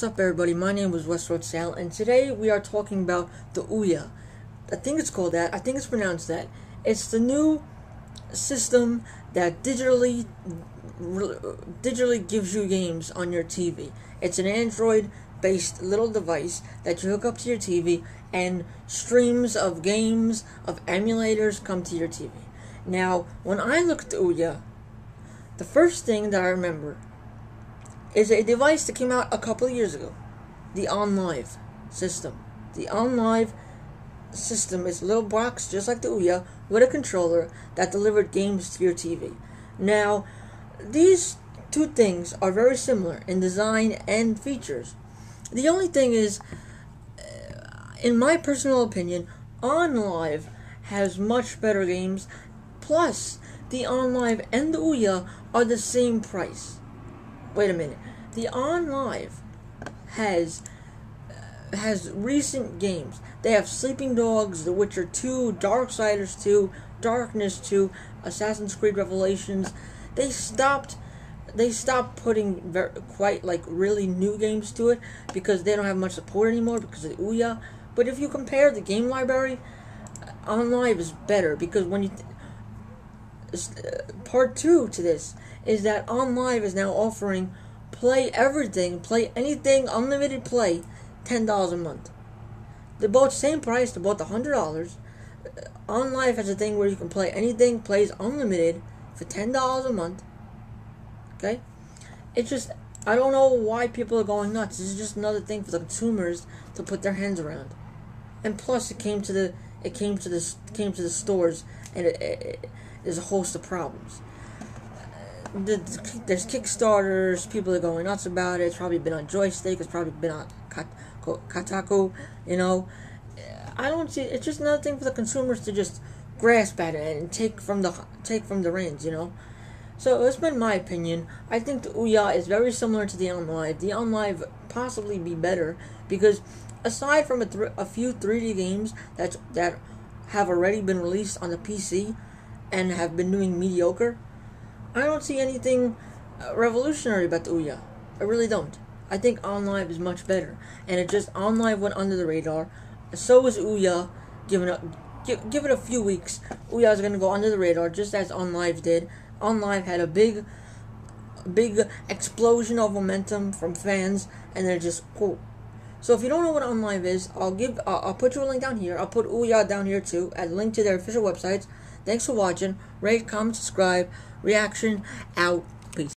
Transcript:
What's up everybody, my name is WestRoadSal, and today we are talking about the Ouya. I think it's called that, I think it's pronounced that. It's the new system that digitally digitally gives you games on your TV. It's an Android based little device that you hook up to your TV and streams of games of emulators come to your TV. Now, when I look at Ouya, the first thing that I remember is a device that came out a couple of years ago. The OnLive system. The OnLive system is a little box just like the Ouya with a controller that delivered games to your TV. Now, these two things are very similar in design and features. The only thing is, uh, in my personal opinion, OnLive has much better games. Plus, the OnLive and the Ouya are the same price wait a minute. The OnLive has uh, has recent games. They have Sleeping Dogs, The Witcher 2, Darksiders 2, Darkness 2, Assassin's Creed Revelations. They stopped they stopped putting very, quite like really new games to it because they don't have much support anymore because of the Ouya. But if you compare the game library, uh, OnLive is better because when you part two to this is that OnLive is now offering play everything, play anything, unlimited play, ten dollars a month. They're both same price. They're both hundred dollars. Uh, OnLive has a thing where you can play anything, plays unlimited for ten dollars a month. Okay, it's just I don't know why people are going nuts. This is just another thing for the consumers to put their hands around. And plus, it came to the it came to the came to the stores, and it, it, there's a host of problems the, there's Kickstarters. People are going nuts about it. It's probably been on Joystiq. It's probably been on Kotaku. You know, I don't see. It's just another thing for the consumers to just grasp at it and take from the take from the reins. You know. So it's been my opinion. I think the Ouya is very similar to the OnLive. The OnLive possibly be better because aside from a, th- a few 3D games that that have already been released on the PC and have been doing mediocre, I don't see anything uh, revolutionary about Ouya. I really don't. I think OnLive is much better, and it just OnLive went under the radar. So is Ouya. Given a give, give it a few weeks, Ouya is gonna go under the radar just as OnLive did. OnLive had a big, big explosion of momentum from fans, and they're just cool. So if you don't know what OnLive is, I'll give uh, I'll put you a link down here. I'll put Ouya down here too, a link to their official websites. Thanks for watching. Rate, comment, subscribe. Reaction out.